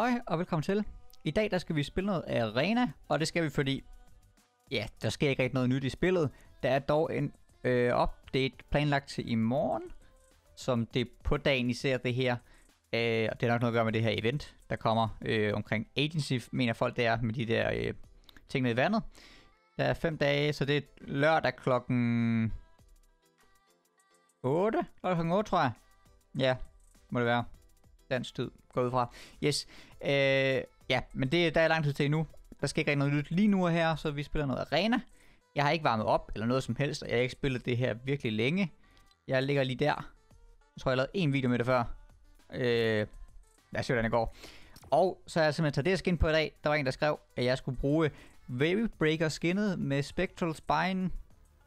Hej og velkommen til. I dag der skal vi spille noget arena, og det skal vi fordi, ja, der sker ikke rigtig noget nyt i spillet. Der er dog en øh, update planlagt til i morgen, som det på dagen I ser det her. Øh, og det er nok noget at gøre med det her event, der kommer øh, omkring agency, mener folk det er, med de der øh, ting nede i vandet. Der er fem dage, så det er lørdag klokken 8? Klokken 8, tror jeg. Ja, må det være. Dansk tid, går ud fra. Yes. Øh, ja, men det, der er lang tid til endnu. Der skal ikke rigtig noget nyt lige nu og her, så vi spiller noget arena. Jeg har ikke varmet op eller noget som helst, og jeg har ikke spillet det her virkelig længe. Jeg ligger lige der. Jeg tror, jeg lavede en video med det før. Øh, lad os se, hvordan det går. Og så har jeg simpelthen taget det skin på i dag. Der var en, der skrev, at jeg skulle bruge Wave Breaker skinnet med Spectral Spine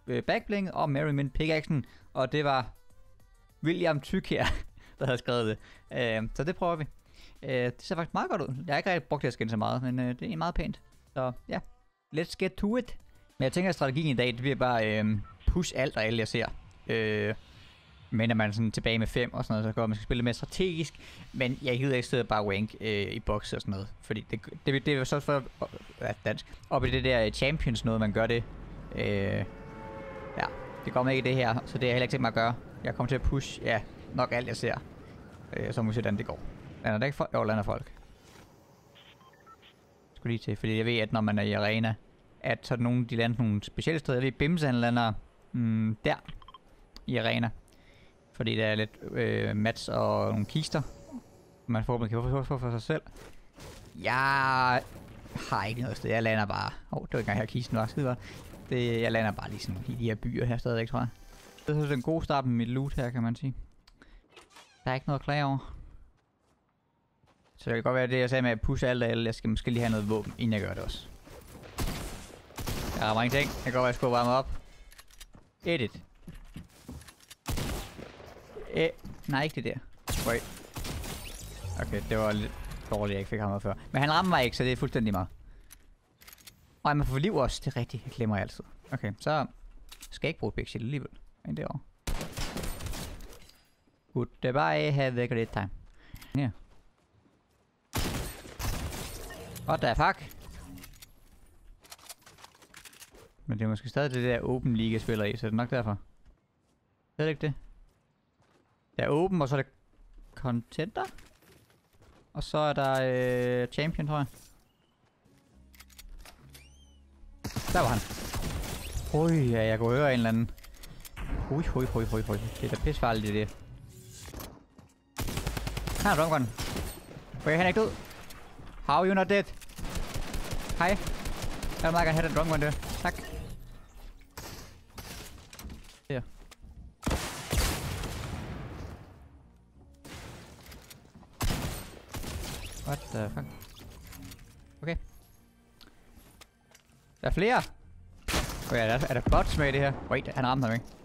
øh, backbling og Merriman pickaxen. Og det var William Tyk her, der havde skrevet det. Øh, så det prøver vi. Øh, det ser faktisk meget godt ud. Jeg har ikke rigtig brugt det her skin så meget, men øh, det er meget pænt. Så ja, let's get to it. Men jeg tænker, at strategien i dag, det bliver bare øh, push alt og alle, jeg ser. Øh, men er man sådan tilbage med 5 og sådan noget, så går man skal spille mere strategisk. Men jeg gider ikke sidde bare rank øh, i box og sådan noget. Fordi det, det, det er jo så for øh, ja, dansk. Op i det der øh, Champions noget, man gør det. Øh, ja, det kommer ikke i det her, så det er heller ikke tænkt mig at gøre. Jeg kommer til at push, ja, nok alt jeg ser. Øh, så må vi se, hvordan det går. Lander der ikke folk? Jo, lander folk. Skulle lige til, fordi jeg ved, at når man er i arena, at så er de lander nogle specielle steder. Jeg ved, Bims han lander mm, der i arena. Fordi der er lidt øh, mats og nogle kister, man forhåbentlig kan få for, for sig selv. Jeg har ikke noget sted. Jeg lander bare... Åh, oh, det var ikke engang her kisten var skide det, Jeg lander bare lige sådan i de her byer her stadigvæk, tror jeg. Det er en god start med mit loot her, kan man sige. Der er ikke noget at klage over. Så det kan godt være det, jeg sagde med at pushe alt og alle. Jeg skal måske lige have noget våben, inden jeg gør det også. Jeg har mange ting. Jeg kan godt være, at jeg skulle varme op. Edit. Eh, nej, ikke det der. Wait. Okay, det var lidt dårligt, jeg ikke fik ham med før. Men han rammer mig ikke, så det er fuldstændig meget. Og man får liv også. Det er rigtigt. Jeg glemmer jeg altid. Okay, så skal jeg ikke bruge Big Shield alligevel. Ind derovre. Goodbye, have a great time. Yeah. What the fuck? Men det er måske stadig det der Open League, jeg spiller i, så det er nok derfor. Er det ikke det? Der er Open, og så er der Contender. Og så er der øh, Champion, tror jeg. Der var han. Ui, ja, jeg kunne høre en eller anden. Ui, ui, ui, ui, ui. Det er da pissefarligt, det der. Han er rungun. Wait, han er ikke død. How you not dead? Hej. Jeg vil meget gerne have den drumgun der. Tak. Her. What the fuck? Okay. Der er flere! Okay, er der, er der bots med i det her? Wait, han ramte ham ikke.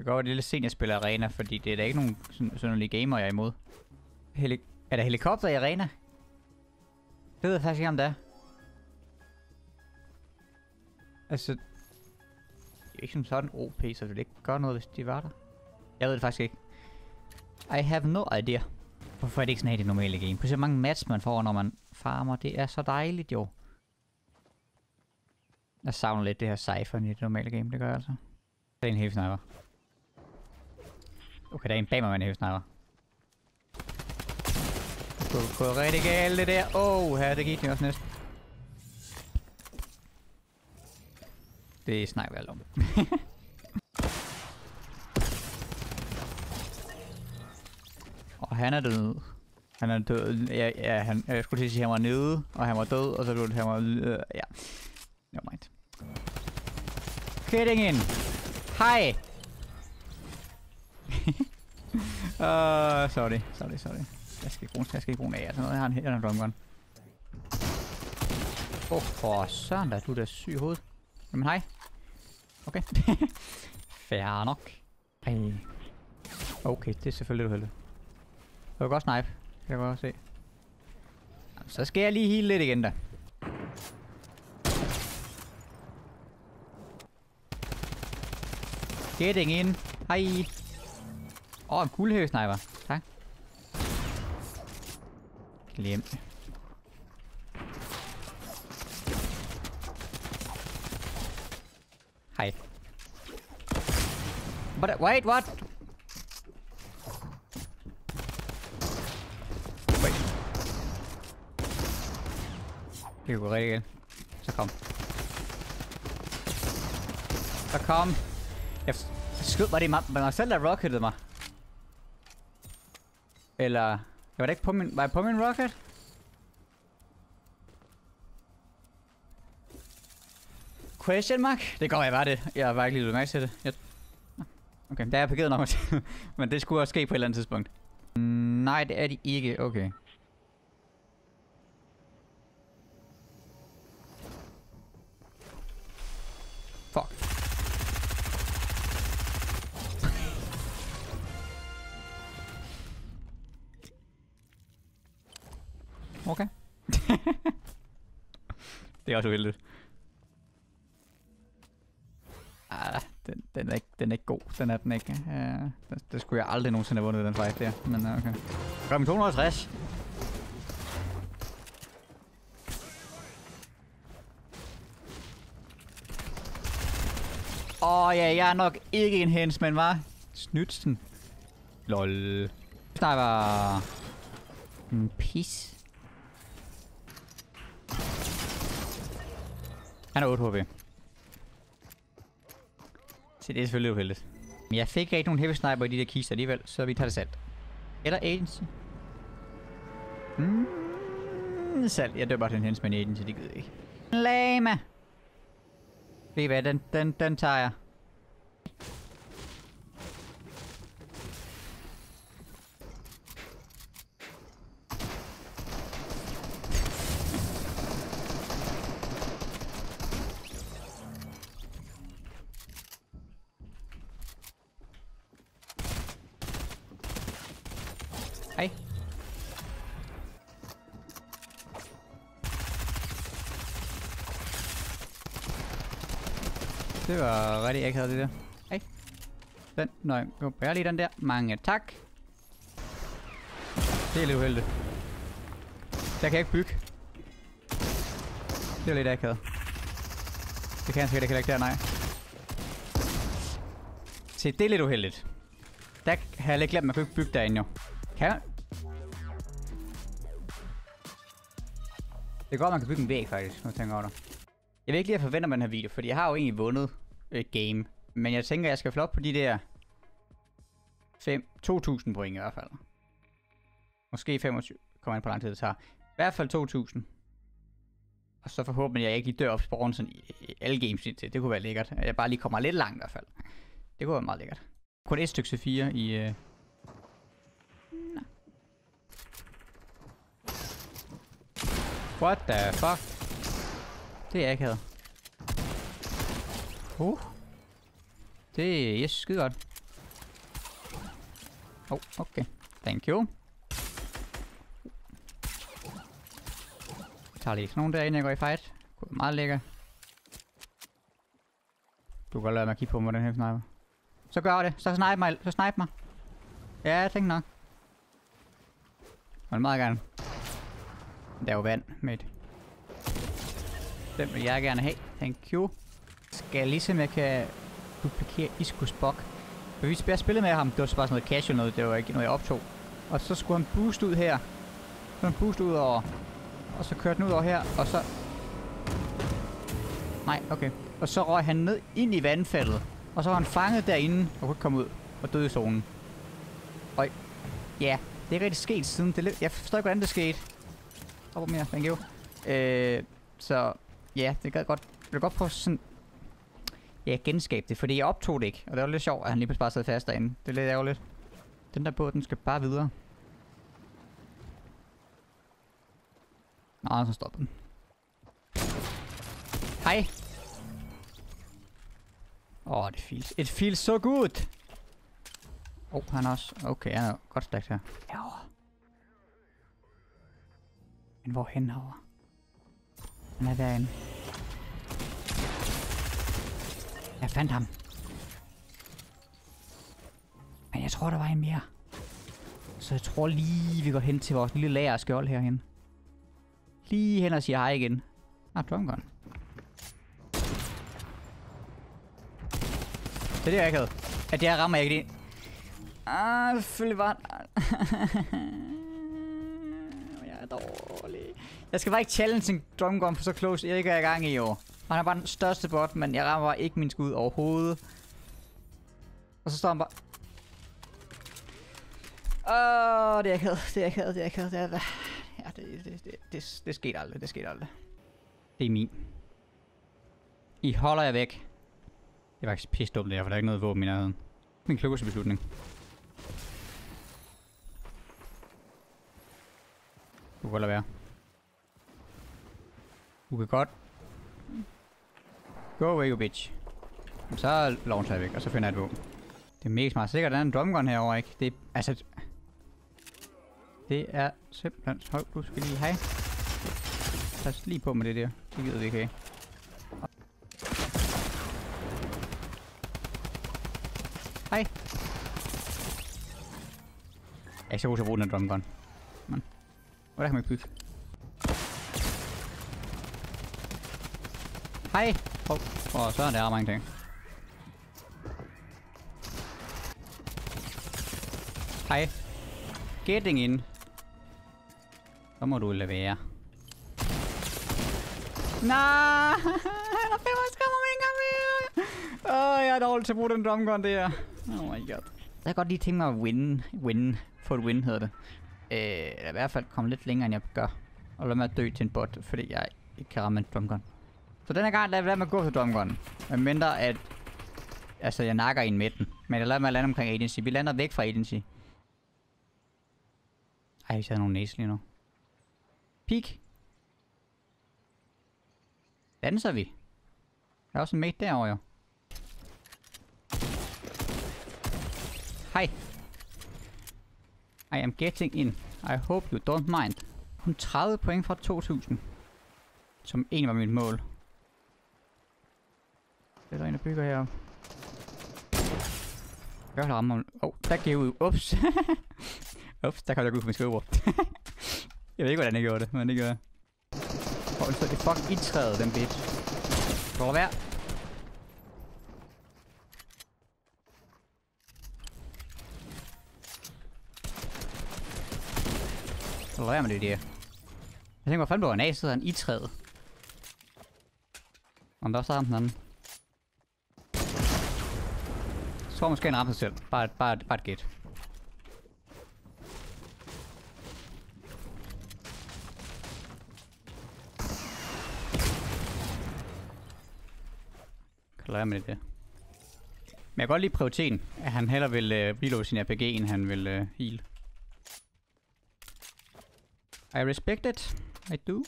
Det går, det er lidt sent, jeg spiller arena, fordi det er da ikke nogen sønderlige gamer, jeg er imod. Heli er der helikopter i arena? Det ved jeg faktisk ikke, om det er. Altså... Det er ikke som sådan OP, så det ville ikke gøre noget, hvis de var der. Jeg ved det faktisk ikke. I have no idea. Hvorfor er det ikke sådan her i det normale game? Prøv at se, hvor mange mats man får, når man farmer. Det er så dejligt, jo. Jeg savner lidt det her cypher i det normale game, det gør jeg altså. Det er en helt sniper. Okay, der er en bag mig med en heavy sniper. Det kunne gå rigtig galt det der. Åh, oh, her det gik det også næsten. Det snakker vi alt om. og han er død. Han er død. Ja, ja han, jeg skulle til at sige, at han var nede, og han var død, og så blev det, han var... Øh, ja. Never mind. Kidding in. Hej! uh, sorry, sorry, sorry. Jeg skal ikke bruge, jeg skal ikke bruge en af noget. Altså. Jeg har en, jeg har en. Åh, oh, for søren da, du er da syg i hovedet. Jamen hej. Okay. Fair nok. Ej. Okay, det er selvfølgelig du heldig. Du kan godt snipe. Det kan jeg godt se. Jamen, så skal jeg lige heal lidt igen da. Getting in. Hej. Åh, oh, en guldhævesniper. Tak. Glem det. Hej. But, wait, what? Wait. Det går rigtig igen. Så kom. Så kom. Jeg skød, bare det mig, mig selv, der rocketede mig? Eller... Jeg var da ikke på min... Var jeg på min rocket? Question mark? Det går jeg var det. Jeg var ikke lige mærke til det. Jeg... Okay, der er jeg parkeret nok. Men det skulle også ske på et eller andet tidspunkt. Mm, nej, det er de ikke. Okay. Okay. det er også uheldigt. Ah, den, den, er ikke, den er ikke god. Den er den ikke. Uh, det, det, skulle jeg aldrig nogensinde have vundet den fight der. Men uh, okay. Kom 260. Åh oh, ja, jeg er nok ikke en hens, men var Snytsen. Lol. Sniper. En pis. Han er 8 HP. Så det er selvfølgelig uheldigt. Men jeg fik ikke nogen heavy sniper i de der kister alligevel, så vi tager det salt. Eller agency. Mm, salt. Jeg dør bare til en hens med en agency, det gider jeg ikke. Lama. Ved I hvad, den, den, den tager jeg. Det var rigtig akavet det der. Hej. Den, nej, gå jeg lige den der. Mange tak. Det er lidt uheldigt. Der kan jeg ikke bygge. Det er lidt akavet. Det kan jeg sikkert ikke der, nej. Se, det er lidt uheldigt. Der har jeg lidt glemt, at man kan ikke bygge derinde jo. Kan jeg? Det er godt, man kan bygge en væg faktisk, nu tænker jeg over det. Jeg vil ikke lige at jeg forventer med den her video, fordi jeg har jo egentlig vundet et game. Men jeg tænker, jeg skal floppe på de der 5, 2.000 point i hvert fald. Måske 25, kommer ind på lang tid det tager. I hvert fald 2.000. Og så forhåbentlig, at jeg ikke lige dør op sporen sådan i, i alle games indtil. Det kunne være lækkert. At jeg bare lige kommer lidt langt i hvert fald. Det kunne være meget lækkert. Kun et stykke 4 i... Uh... What the fuck? Det er ikke havde. Uh. Det er yes, skide godt. Oh, okay. Thank you. Jeg tager lige sådan nogen derinde, jeg går i fight. God, meget lækker. Du kan godt lade mig kigge på mig, den her sniper. Så gør det. Så snipe mig. Så snipe mig. Ja, jeg tænkte nok. Jeg vil meget gerne. Der er jo vand, mate. Den vil jeg gerne have. Thank you. Skal jeg ligesom jeg kan duplikere Iskus bok. For vi jeg spillede med ham, det var så bare sådan noget casual noget, det var ikke noget jeg optog. Og så skulle han boost ud her. Så han boost ud over. Og så kørte den ud over her, og så... Nej, okay. Og så røg han ned ind i vandfaldet. Og så var han fanget derinde og kunne ikke komme ud og døde i zonen. Og ja, det er ikke rigtig sket siden. Det jeg forstår ikke, hvordan det skete. Op mere, thank you. Øh, så ja, det kan godt. Jeg vil godt prøve sådan... Ja, genskabe det, fordi jeg optog det ikke. Og det var lidt sjovt, at han lige pludselig bare sad fast derinde. Det er lidt ærgerligt. Den der båd, den skal bare videre. Nå, så stopper den. Hej. Åh, oh, det feels... It feels so good! Åh, oh, han også... Okay, han er godt stærkt her. Herovre. Men hvorhen herovre? Han er derinde. Jeg fandt ham. Men jeg tror, der var en mere. Så jeg tror lige, vi går hen til vores lille lager af skjold herhen. Lige hen og siger hej igen. Ah, drumgun. Det er det, jeg ikke havde. At jeg rammer ikke det. Ah, selvfølgelig var Jeg er dårlig. Jeg skal bare ikke challenge en drumgun på så close. Jeg ikke er i gang i år. Han er bare den største bot, men jeg rammer ikke min skud overhovedet. Og så står han bare... Åh, oh, det er ikke det er ikke det er ikke det er... Ja, det, det, det, det, det skete aldrig, det skete aldrig. Det er min. I holder jeg væk. Det er faktisk pisse dumt det her, for der er ikke noget våben i nærheden. Min klogeste beslutning. Du kan lade være. Du kan godt. Go away, you bitch. Så launcher jeg væk, og så finder jeg et våben. Det er mega smart. Sikkert, der er en drumgun herovre, ikke? Det er, altså... Det er simpelthen... Hold, du skal lige have. Pas lige på med det der. Det gider vi ikke have. Hej. Jeg er ikke så god til at bruge den drumgun. Men... Hvor der kan man bygge? Hej! Åh, oh, oh, så er der mange ting. Hej. Getting in. Så må du lade være. Nej, han har 65 ikke mere. Åh, oh, jeg er dårlig til at bruge den drumgun der. Oh my god. Jeg kan godt lige tænke mig at win, win, få et win hedder det. Øh, eller i hvert fald komme lidt længere end jeg gør. Og lad mig dø til en bot, fordi jeg ikke kan ramme en drumgun. Så den her gang lader jeg med at gå til domgården. Men mindre at... Altså, jeg nakker en midten. den. Men jeg lader mig at lande omkring agency. Vi lander væk fra agency. Ej, jeg havde nogle næse lige nu. Peak. Danser vi? Der er også en mate derovre jo. Hej. I am getting in. I hope you don't mind. Hun 30 point fra 2000. Som en var mit mål. Det er der en, der bygger heroppe. Jeg kan ramme Åh, oh, der giver ud. Ups. Ups, der kom jeg ud fra min skrivebord. jeg ved ikke, hvordan jeg gjorde det, men det gør jeg. Åh, oh, så er det fucking indtrædet, den bitch. Prøv at være. Så lad være med det der. Jeg tænker, hvor fanden blev han af, sidder han i træet. Om der også er ham den anden. Så tror måske, han ramte sig selv. Bare, bare, bare et gæt. Kan lade med det. Men jeg kan godt lide prioriteten, at han hellere vil øh, reload sin RPG, end han vil øh, heal. I respect it. I do.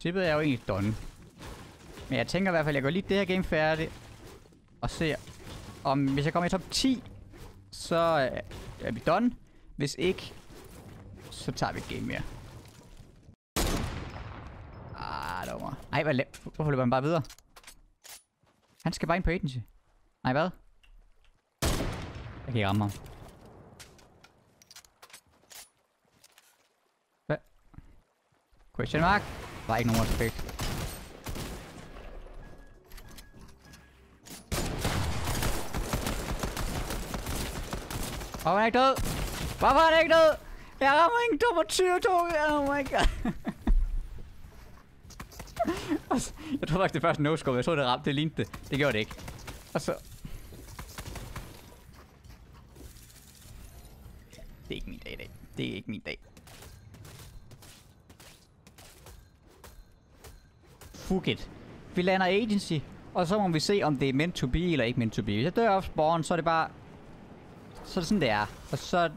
Tippet er jo egentlig done. Men jeg tænker i hvert fald, at jeg går lige det her game færdigt. Og ser, om hvis jeg kommer i top 10, så er vi done. Hvis ikke, så tager vi et game mere. Ah, det var mig. Ej, hvad Hvorfor løber han bare videre? Han skal bare ind på agency. Nej, hvad? Jeg kan ikke ramme ham. Hvad? Question mark? Der er ikke nogen respekt. Hvorfor er han ikke død? Hvorfor er han ikke død? Jeg rammer ingen dummer 20 to. Oh my god. Altså, jeg tror faktisk, det første no-scope. Jeg troede, det ramte. Det lignede det. Det gjorde det ikke. Og så... Det er ikke min dag i dag. Det er ikke min dag. Fuck it. Vi lander agency, og så må vi se, om det er meant to be eller ikke meant to be. Hvis jeg dør af spawn, så er det bare... Så er det sådan, det er. Og så...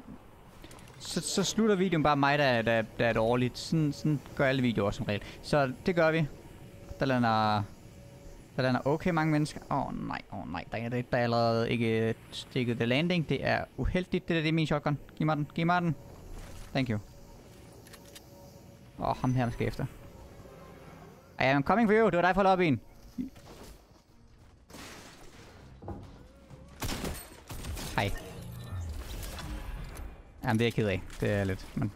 Så, så slutter videoen bare mig, der, der, der er dårligt. Sådan, sådan gør alle videoer som regel. Så det gør vi. Der lander... Der lander okay mange mennesker. Åh oh, nej, åh oh, nej. Der er, der er allerede ikke stikket the landing. Det er uheldigt. Det der det er min shotgun. Giv mig den. Giv mig den. Thank you. Åh, oh, ham her, der skal efter. I am coming for you. Det var dig fra lobbyen. Jamen, det er jeg ked af. Det er lidt... Men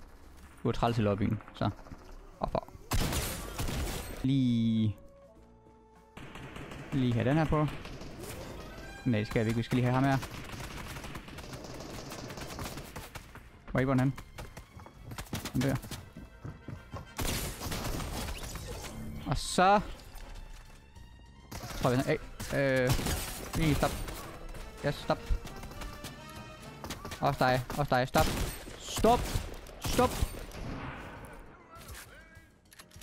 du er træls i lobbyen, så... Og for. Lige... Lige have den her på. Nej, det skal vi ikke. Vi skal lige have ham her. Hvor er han? Den der. Og så... Tror vi, hey, øh, lige stop. Yes, stop. Også dig, også dig, stop. Stop! Stop!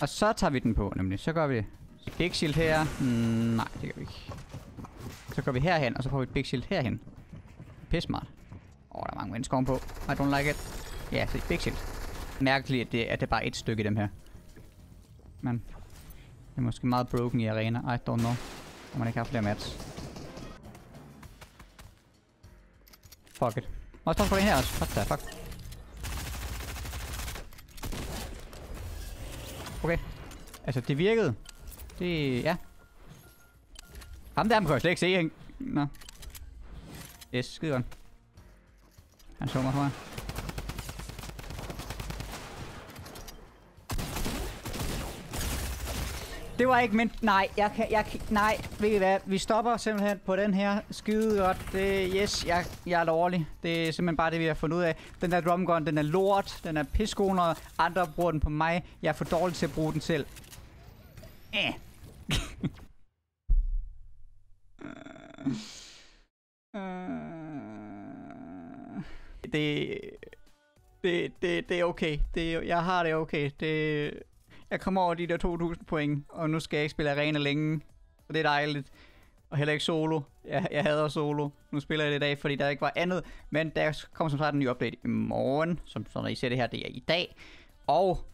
Og så tager vi den på, nemlig. Så gør vi det. Big shield her. Mm, nej, det gør vi ikke. Så går vi herhen, og så får vi et big shield herhen. Pisse smart. Åh, oh, der er mange mennesker på. I don't like it. Ja, så big shield. Mærkeligt, at det, at det er bare et stykke i dem her. Men det er måske meget broken i arena. I don't know. Når man ikke har flere mats. Fuck it. Må jeg for en What the Fuck. Okay. Altså, det virkede. Det, ja. Ham der, man kan jo slet ikke se, ikke? Nå. Yes, skide godt. Han så mig, for mig. Det var ikke ment. Nej, jeg kan, jeg kan, nej, ved I hvad? Vi stopper simpelthen på den her. Skide godt. Det, yes, jeg, jeg er dårlig. Det er simpelthen bare det, vi har fundet ud af. Den der drumgun, den er lort. Den er pisko, andre bruger den på mig. Jeg er for dårlig til at bruge den selv. Eh. det, det, det, det er okay. Det, jeg har det okay. Det, jeg kommer over de der 2.000 point, og nu skal jeg ikke spille arena længe. Og det er dejligt. Og heller ikke solo. Jeg, jeg hader solo. Nu spiller jeg det i dag, fordi der ikke var andet. Men der kommer som sagt en ny update i morgen. Som så når I ser det her, det er i dag. Og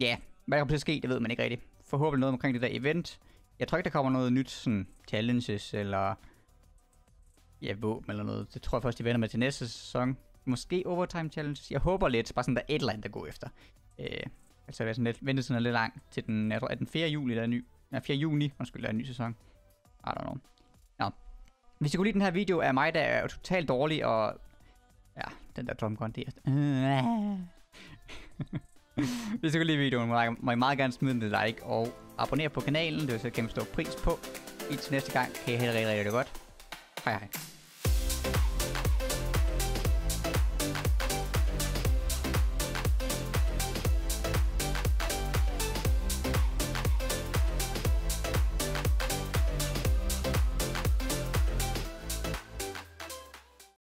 ja, hvad der kommer til at ske, det ved man ikke rigtigt. Forhåbentlig noget omkring det der event. Jeg tror ikke, der kommer noget nyt sådan challenges eller ja, våben eller noget. Det tror jeg først, de vender med til næste sæson. Måske overtime challenges. Jeg håber lidt, bare sådan der er et eller andet, der går efter. Øh, Altså, det er sådan lidt, ventetiden er lidt lang til den, jeg tror, er den 4. juli, der er ny, ja, 4. juni, undskyld, der er en ny sæson. I don't know. Nå. Hvis I kunne lide den her video af mig, der er totalt dårlig, og ja, den der drumgun, det er... Hvis I kunne lide videoen, må I meget gerne smide en like og abonnere på kanalen. Det vil så kæmpe stor pris på. Indtil næste gang kan I have det rigtig, rigtig godt. Hej hej.